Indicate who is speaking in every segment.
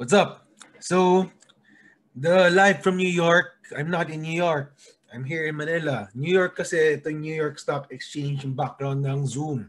Speaker 1: What's up? So, the live from New York. I'm not in New York. I'm here in Manila. New York kasi ito New York Stock Exchange yung background ng Zoom.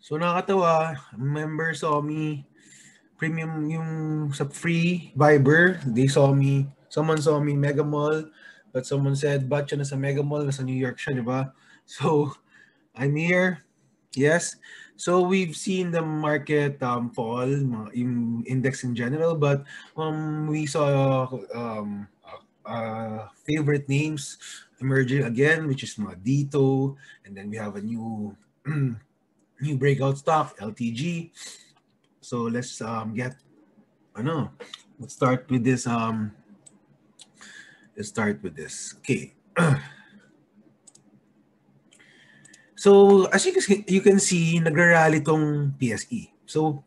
Speaker 1: So nakakatawa, member saw me premium yung sa free Viber. They saw me. Someone saw me Mega Mall. But someone said, ba't siya nasa Mega Mall? Nasa New York siya, di ba? So, I'm here. Yes. So we've seen the market um, fall, in index in general, but um, we saw um, uh, favorite names emerging again, which is mga Dito, and then we have a new new breakout stock, LTG. So let's um, get, I know, let's start with this. Um, let's start with this. Okay. So, as you can, you can see, nagra-rally tong PSE. So,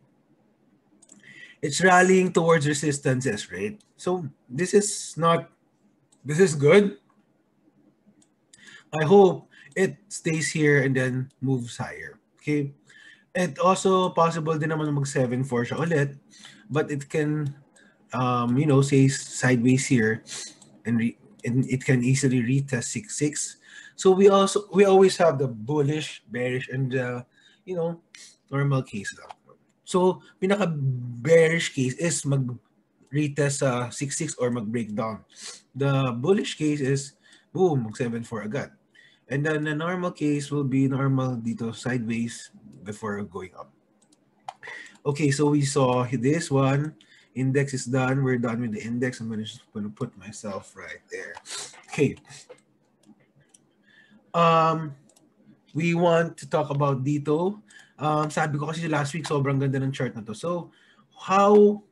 Speaker 1: it's rallying towards resistances, right? So, this is not, this is good. I hope it stays here and then moves higher. Okay? It also possible din naman mag 7-4 siya ulit, but it can, um, you know, say sideways here and, and it can easily retest 6-6 so we also we always have the bullish, bearish, and the you know normal case lang. So pinaka bearish case is mag retest sa uh, 66 or mag breakdown. The bullish case is boom, mag 74 agad. And then the normal case will be normal dito sideways before going up. Okay, so we saw this one. Index is done. We're done with the index. I'm just gonna put myself right there. Okay, um, we want to talk about dito. Um, sabi ko kasi last week, sobrang ganda ng chart na to. So, how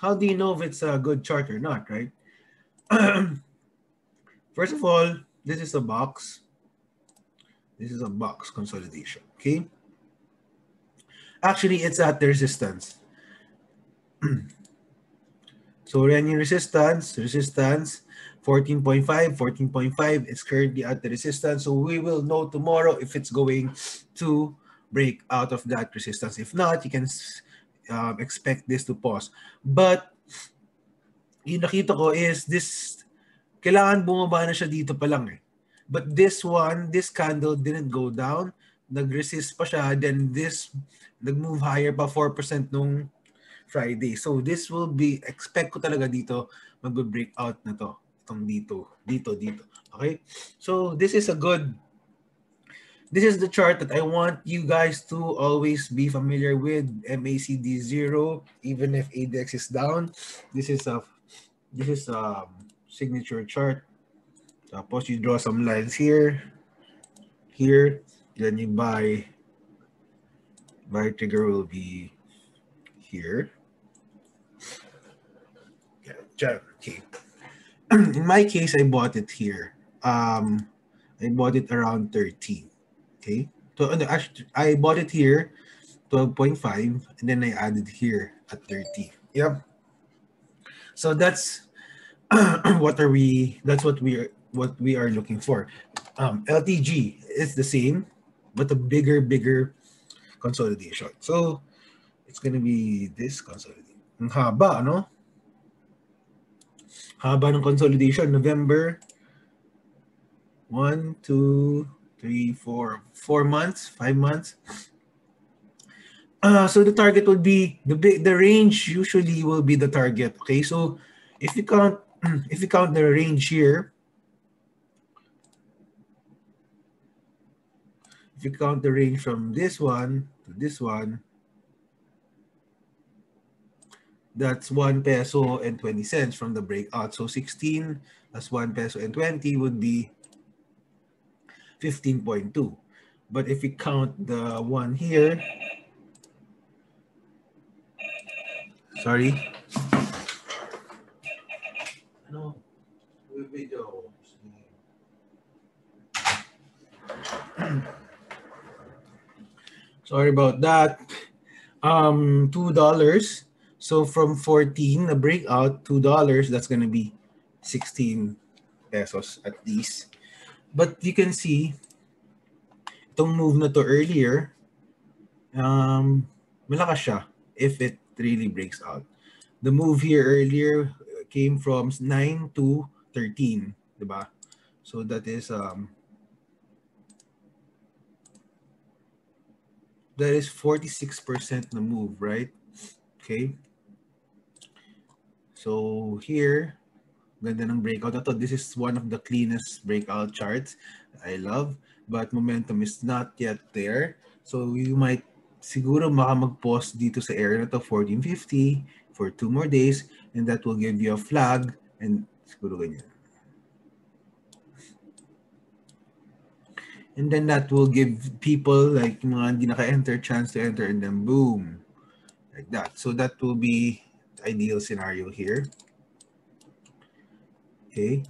Speaker 1: how do you know if it's a good chart or not, right? First of all, this is a box. This is a box consolidation, okay? Actually, it's at the resistance. so, any resistance, resistance, 14.5, 14.5 is currently at the resistance. So we will know tomorrow if it's going to break out of that resistance. If not, you can uh, expect this to pause. But yung nakita ko is this, kailangan bumaba na siya dito pa lang eh. But this one, this candle didn't go down. Nag-resist pa siya. Then this, nag-move higher pa 4% nung Friday. So this will be, expect ko talaga dito mag-break out na to itong dito, dito, dito. Okay? So, this is a good, this is the chart that I want you guys to always be familiar with. MACD 0, even if ADX is down. This is a, this is a signature chart. Tapos you draw some lines here, here, then you buy, buy trigger will be here. Yeah, okay. in my case, I bought it here. Um, I bought it around 13. Okay. So actually, I bought it here, 12.5, and then I added here at 30. Yep. So that's what are we? That's what we are. What we are looking for. Um, LTG is the same, but a bigger, bigger consolidation. So it's gonna be this consolidation. Haba, no? Haba ng consolidation. November, one, two, three, four, four months, five months. Uh, so the target would be the big the range usually will be the target. Okay, so if you count if you count the range here, if you count the range from this one to this one, that's 1 peso and 20 cents from the breakout. So 16 plus 1 peso and 20 would be 15.2. But if we count the one here, sorry. No, video. Sorry about that. Um, two dollars so from 14, the breakout, $2, that's going to be 16 pesos at least. But you can see, itong move na to earlier, um, malakas siya if it really breaks out. the move here earlier came from 9 to 13, diba? So that is um that is 46% na move, right? Okay. So here, ganda ng breakout na to. This is one of the cleanest breakout charts I love, but momentum is not yet there. So you might siguro maka mag-pause dito sa area na to 1450 for two more days and that will give you a flag and siguro ganyan. And then that will give people like mga hindi naka-enter chance to enter and then boom. Like that. So that will be ideal scenario here. Okay.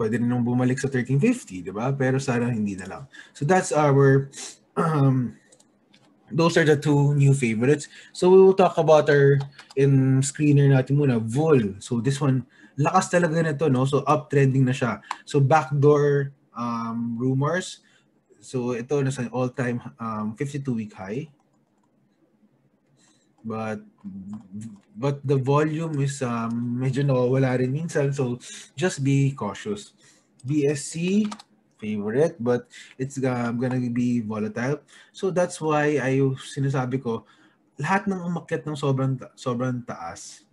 Speaker 1: Pwede nang bumalik sa 1350, di ba? Pero sana hindi na lang. So that's our, um, those are the two new favorites. So we will talk about our in screener natin muna, Vol. So this one, lakas talaga na to, no? So uptrending na siya. So backdoor um, rumors. So ito nasa all-time um, 52-week high. But but the volume is um, medyo nawawala rin minsan. So just be cautious. BSC, favorite, but it's uh, gonna be volatile. So that's why I sinasabi ko, lahat ng umakyat ng sobrang, sobrang taas,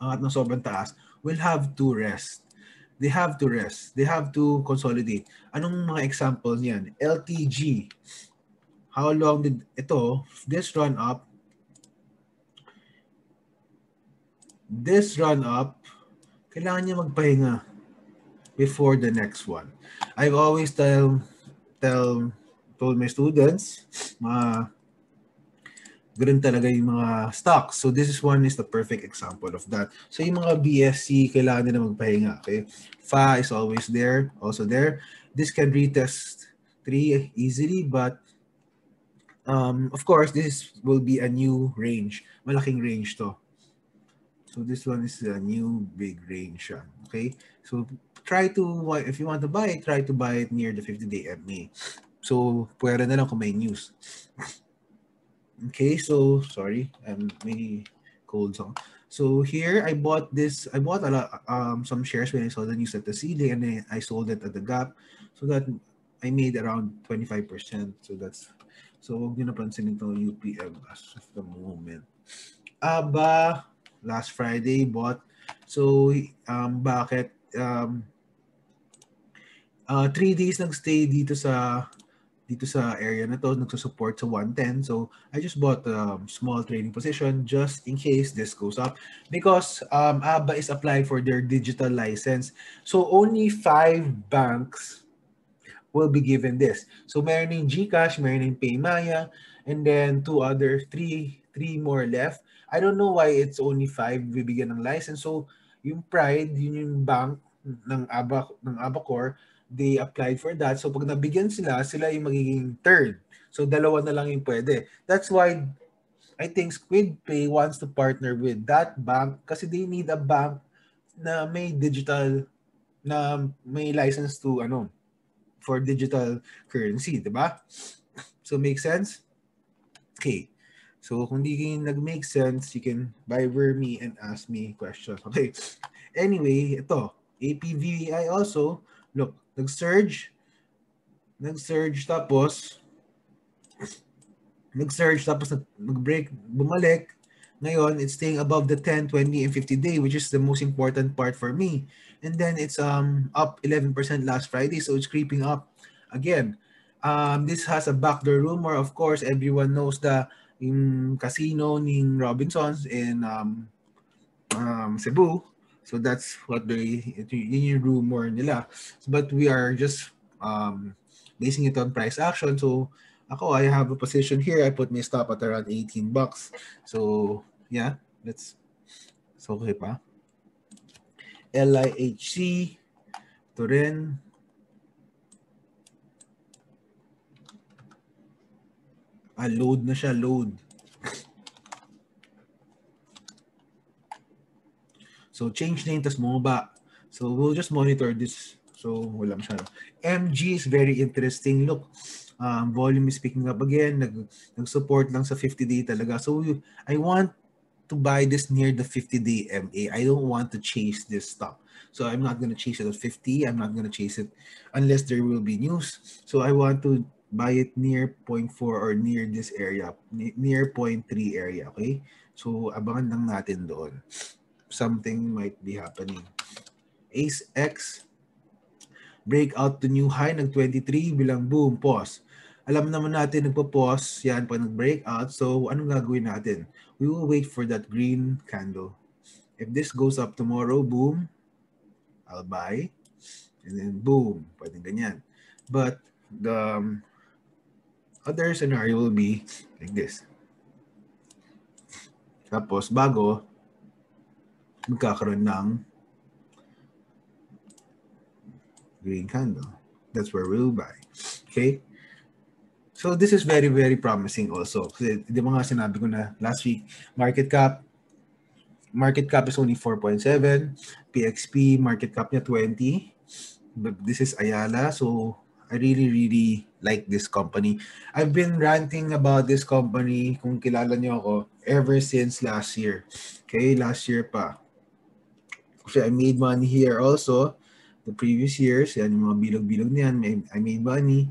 Speaker 1: angat ng sobrang taas, will have to rest they have to rest. They have to consolidate. Anong mga examples niyan? LTG. How long did ito, this run up, this run up, kailangan niya magpahinga before the next one. I've always tell, tell, told my students, mga Ganun talaga yung mga stocks. So this is one is the perfect example of that. So yung mga BSC, kailangan nila magpahinga. Okay? FA is always there, also there. This can retest 3 easily, but um, of course, this will be a new range. Malaking range to. So this one is a new big range. Okay? So try to, if you want to buy it, try to buy it near the 50-day MA. So, pwede na lang kung may news. Okay, so sorry, I'm may cold song. So here I bought this. I bought a lot, um some shares when I saw the news at the ceiling, and then I sold it at the gap, so that I made around 25%. So that's so huwag nyo napansin ito UPM as of the moment. Aba, last Friday bought. So um bakit um uh, three days nagstay dito sa dito sa area na to, nagsusupport sa 110. So, I just bought a um, small trading position just in case this goes up because um, ABA is applying for their digital license. So, only five banks will be given this. So, meron yung GCash, meron yung PayMaya, and then two other, three, three more left. I don't know why it's only five bibigyan ng license. So, yung Pride, yun yung bank ng ABA, ng ABACOR, they applied for that. So pag nabigyan sila, sila yung magiging third. So dalawa na lang yung pwede. That's why I think SquidPay wants to partner with that bank kasi they need a bank na may digital na may license to ano for digital currency, 'di ba? So make sense? Okay. So kung di nag-make sense, you can Viber me and ask me questions. Okay. Anyway, ito, APVI also, look, nag-surge, nag-surge tapos, nag-surge tapos nag-break, bumalik. Ngayon, it's staying above the 10, 20, and 50 day, which is the most important part for me. And then it's um up 11% last Friday, so it's creeping up again. Um, this has a backdoor rumor. Of course, everyone knows the yung casino ni Robinsons in um, um, Cebu So that's what they, yun yung rumor nila. But we are just um, basing it on price action. So ako, I have a position here. I put my stop at around 18 bucks. So yeah, that's so okay pa. LIHC, ito rin. Ah, load na siya, load. So change name, tas bumaba. So we'll just monitor this. So wala masyado. MG is very interesting. Look, um, volume is picking up again. Nag, nag-support lang sa 50-day talaga. So I want to buy this near the 50-day MA. I don't want to chase this stock. So I'm not going to chase it at 50. I'm not going to chase it unless there will be news. So I want to buy it near 0.4 or near this area, near 0.3 area, okay? So abangan lang natin doon. Something might be happening. Ace X, breakout to new high, nag-23, bilang boom, pause. Alam naman natin, nagpo-pause yan pag nag-breakout. So anong gagawin natin? We will wait for that green candle. If this goes up tomorrow, boom, I'll buy. And then boom, pwedeng ganyan. But the um, other scenario will be like this. Tapos bago, magkakaroon ng green candle. That's where we'll buy. Okay? So this is very, very promising also. Kasi di ba nga sinabi ko na last week, market cap, market cap is only 4.7, PXP, market cap niya 20, but this is Ayala, so I really, really like this company. I've been ranting about this company, kung kilala niyo ako, ever since last year. Okay, last year pa. Kasi I made money here also, the previous years, yan yung mga bilog-bilog niyan, I made money.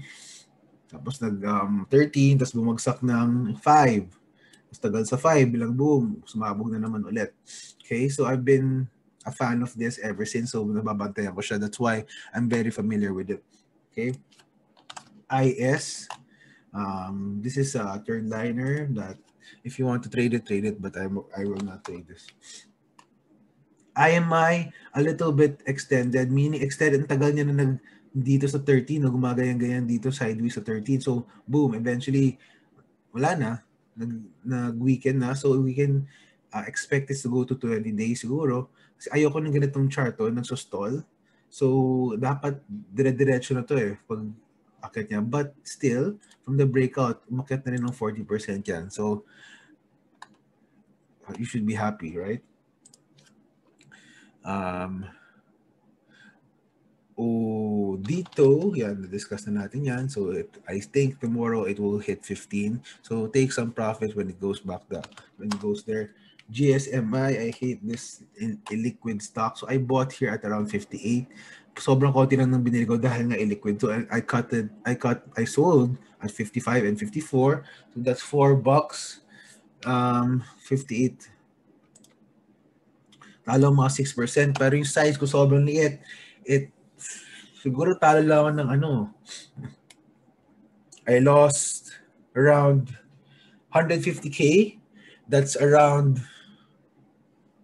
Speaker 1: Tapos nag um, 13, tapos bumagsak ng 5. Tapos tagal sa 5, bilang boom, sumabog na naman ulit. Okay, so I've been a fan of this ever since. So nababantayan ko siya. That's why I'm very familiar with it. Okay. IS. Um, this is a third liner that if you want to trade it, trade it, but I, I will not trade this. IMI, a little bit extended, meaning extended, tagal niya na nag, dito sa 13, no, gumagayan-gayan dito sideways sa 13. So, boom, eventually, wala na, nag, nag-weekend na. So, we can uh, expect this to go to 20 days siguro. Kasi ayoko ng ganitong chart, oh, nagsostall. So, dapat dire-diretso na to eh, pag akit niya. But still, from the breakout, umakit na rin ng 40% yan. So, you should be happy, right? Um, Oh, dito, yan, na-discuss na natin yan. So, it, I think tomorrow it will hit 15. So, take some profit when it goes back down, when it goes there. GSMI, I hate this in, illiquid stock. So, I bought here at around 58. Sobrang konti lang ng binili ko dahil nga illiquid. So, I, I cut it, I cut, I sold at 55 and 54. So, that's 4 bucks. Um, 58. Talo mga 6%. Pero yung size ko sobrang liit. It siguro talo lang ng ano. I lost around 150k. That's around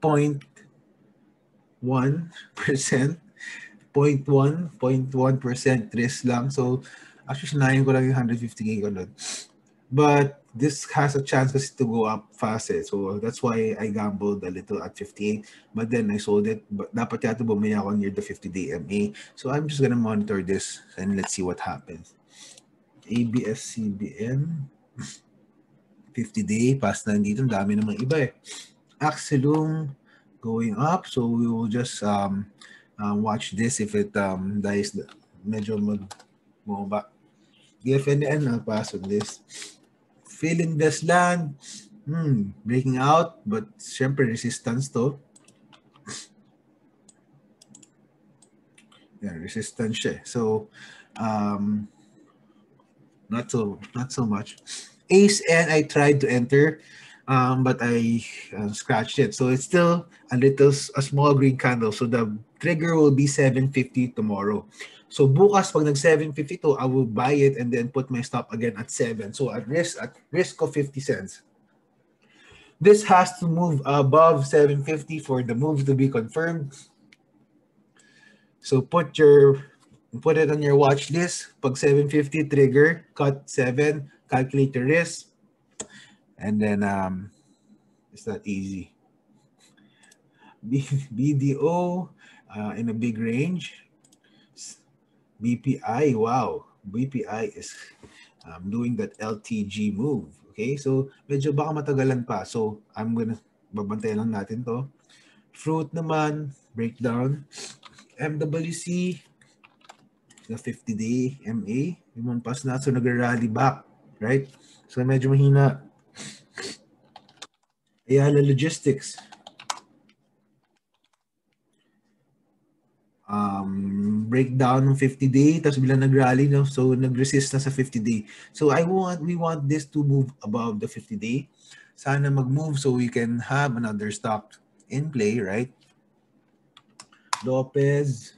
Speaker 1: 0.1%. 0.1, 0.1% risk lang. So, actually, sinayin ko lang yung 150k ko. But this has a chance kasi to go up fast eh. So that's why I gambled a little at 58. But then I sold it. But dapat yata bumili ako near the 50-day MA. So I'm just gonna monitor this and let's see what happens. ABS-CBN 50-day. Pass na dito. Ang dami namang iba eh. Axelum going up. So we will just um, uh, watch this if it um, dies medyo mag bumaba. DFNN, I'll pass on this. Feeling this land. Hmm, breaking out, but syempre resistance to. Yeah, resistance siya. So, um, not so, not so much. Ace and I tried to enter, um, but I uh, scratched it. So it's still a little, a small green candle. So the trigger will be 750 tomorrow. So bukas pag nag 752, I will buy it and then put my stop again at 7. So at risk at risk of 50 cents. This has to move above 750 for the move to be confirmed. So put your put it on your watch list. Pag 750 trigger, cut 7, calculate your risk. And then um it's not easy. B BDO uh, in a big range BPI, wow, BPI is um, doing that LTG move. Okay, so medyo baka matagalan pa. So I'm gonna, babantayan lang natin to. Fruit naman, breakdown. MWC, the 50-day MA, lumampas na. So nag-rally back, right? So medyo mahina. Ayala Logistics. Um, breakdown ng 50-day, tapos bilang nag-rally, no? so nag-resist na sa 50-day. So I want, we want this to move above the 50-day. Sana mag-move so we can have another stock in play, right? Lopez.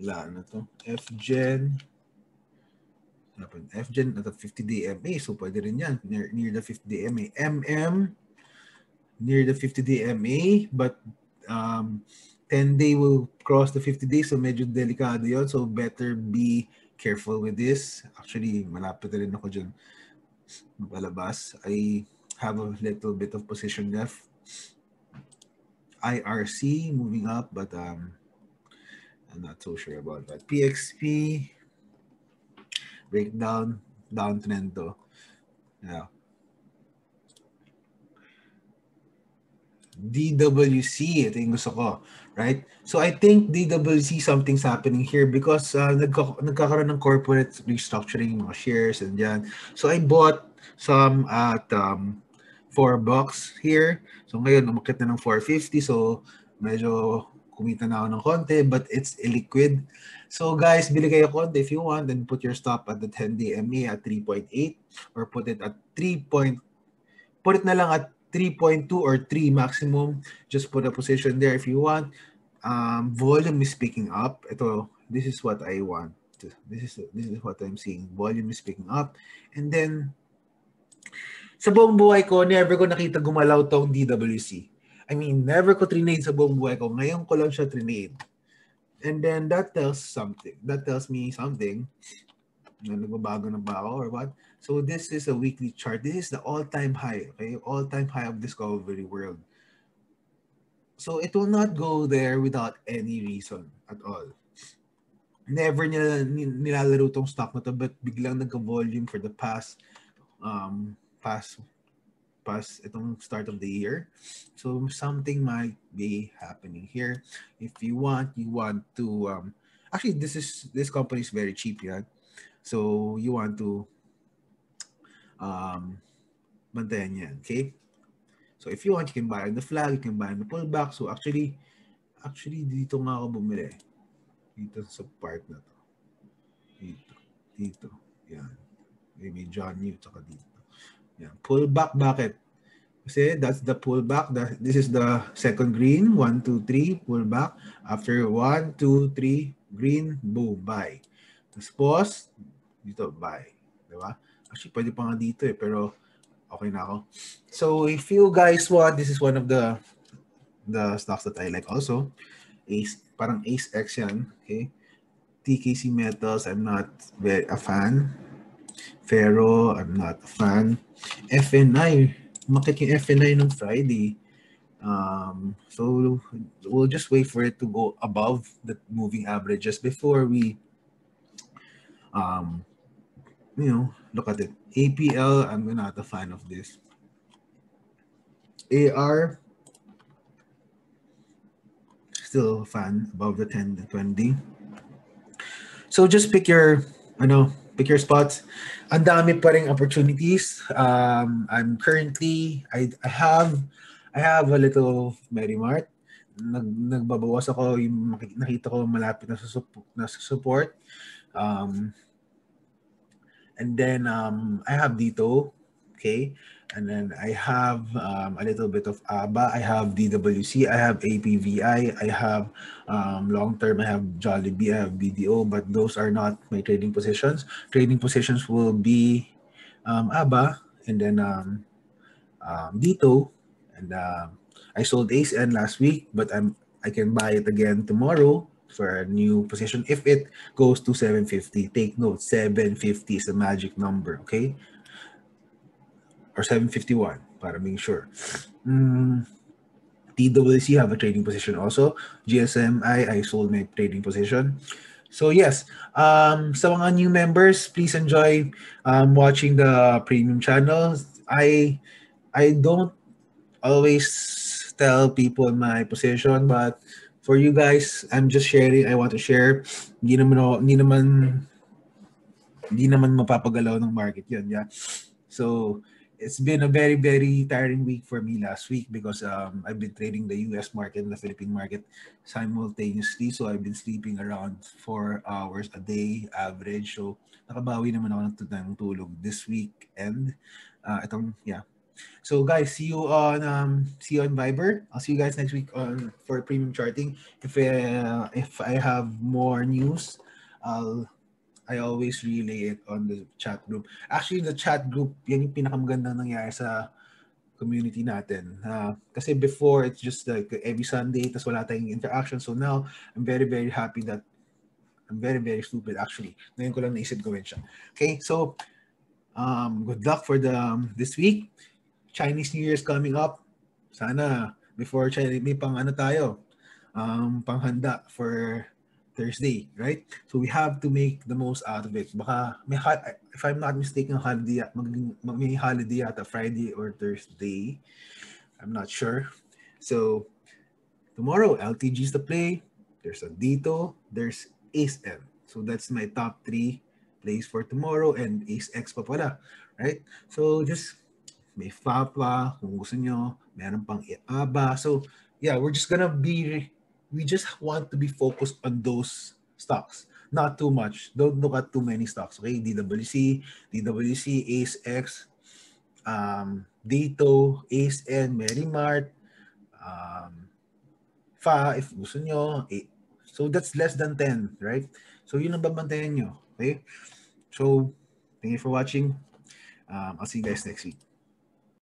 Speaker 1: Wala na to. FGen. FGen at 50-day MA. So pwede rin yan. Near, near the 50-day MA. MM. Near the 50-day MA. But um, 10 day will cross the 50 days so medyo delikado yon so better be careful with this. Actually malapit na rin ako dyan palabas I have a little bit of position left. IRC moving up but um I'm not so sure about that. PXP breakdown downtrend to yeah. DWC ito yung gusto ko right? So I think DWC something's happening here because uh, nagka- nagkakaroon ng corporate restructuring mga shares and yan. So I bought some at um, 4 bucks here. So ngayon umakit na ng 450 so medyo kumita na ako ng konti but it's illiquid. So guys, bili kayo konti if you want and put your stop at the 10-day MA at 3.8 or put it at 3. Point, put it na lang at 3.2 or 3 maximum. Just put a position there if you want. Um, volume is picking up. Ito, this is what I want. This is this is what I'm seeing. Volume is picking up. And then, sa buong buhay ko, never ko nakita gumalaw tong DWC. I mean, never ko trinade sa buong buhay ko. Ngayon ko lang siya trinade. And then that tells something. That tells me something na nagbabago na ba ako or what. So this is a weekly chart. This is the all-time high, okay? All-time high of Discovery World. So it will not go there without any reason at all. Never nila nilalaro tong stock na to but biglang nagka-volume for the past um past past itong start of the year. So something might be happening here. If you want, you want to um actually this is this company is very cheap, yeah. So you want to um, bantayan yan. Okay? So if you want, you can buy on the flag, you can buy on the pullback. So actually, actually dito nga ako bumili. Dito sa part na to. Dito. Dito. Yan. May John New, tsaka dito. Yan. Pullback, bakit? Kasi that's the pullback. The, this is the second green. One, two, three, pullback. After one, two, three, green, boom, buy. Tapos pause, dito, buy. Diba? Actually, pwede pa nga dito eh, pero okay na ako. So, if you guys want, this is one of the the stocks that I like also. Ace, parang Ace X yan. Okay. TKC Metals, I'm not very a fan. Ferro, I'm not a fan. FNI, makik yung FNI nung Friday. Um, so, we'll just wait for it to go above the moving averages before we um, you know, look at it. APL, I'm not a fan of this. AR, still a fan above the 10 to 20. So just pick your, ano, pick your spots. Ang dami pa ring opportunities. Um, I'm currently, I, I have, I have a little Mart. Nag, nagbabawas ako yung nakita ko malapit na sa, na sa support. Um, And then um, I have Dito, okay? And then I have um, a little bit of ABA. I have DWC. I have APVI. I have um, long term. I have Jollibee. I have BDO. But those are not my trading positions. Trading positions will be um, ABA and then um, um, Dito. And uh, I sold ACN last week, but I'm I can buy it again tomorrow for a new position if it goes to 750. Take note, 750 is the magic number, okay? Or 751 para being sure. Mm, TWC have a trading position also. GSMI, I sold my trading position. So yes, um, sa mga new members, please enjoy um, watching the premium channel. I I don't always tell people my position, but for you guys, I'm just sharing. I want to share. Hindi naman hindi naman hindi naman mapapagalaw ng market 'yan, yeah. So, it's been a very, very tiring week for me last week because um, I've been trading the US market and the Philippine market simultaneously. So I've been sleeping around four hours a day average. So nakabawi naman ako ng tulog this week. And uh, itong, yeah. So guys, see you on um, see you on Viber. I'll see you guys next week on for premium charting. If uh, if I have more news, I'll I always relay it on the chat group. Actually, the chat group, yan yung pinakamagandang nangyari sa community natin. Uh, kasi before, it's just like every Sunday, tas wala tayong interaction. So now, I'm very, very happy that I'm very, very stupid actually. Ngayon ko lang naisip gawin siya. Okay, so um, good luck for the um, this week. Chinese New Year is coming up. Sana before Chinese, may pang ano tayo, um, panghanda for Thursday, right? So we have to make the most out of it. Baka may if I'm not mistaken, holiday maging may holiday at Friday or Thursday. I'm not sure. So tomorrow LTG's to play. There's a Dito, there's Ace M. So that's my top three plays for tomorrow and Ace X pa pala, right? So just may Fapa kung gusto nyo, meron pang Iaba. So yeah, we're just gonna be we just want to be focused on those stocks. Not too much. Don't look at too many stocks. Okay, DWC, DWC, Ace X, um, Dito, Ace N, Merrimart, um, FA, if gusto nyo. Eh, so that's less than 10, right? So yun ang babantayan nyo. Okay? So, thank you for watching. Um, I'll see you guys next week.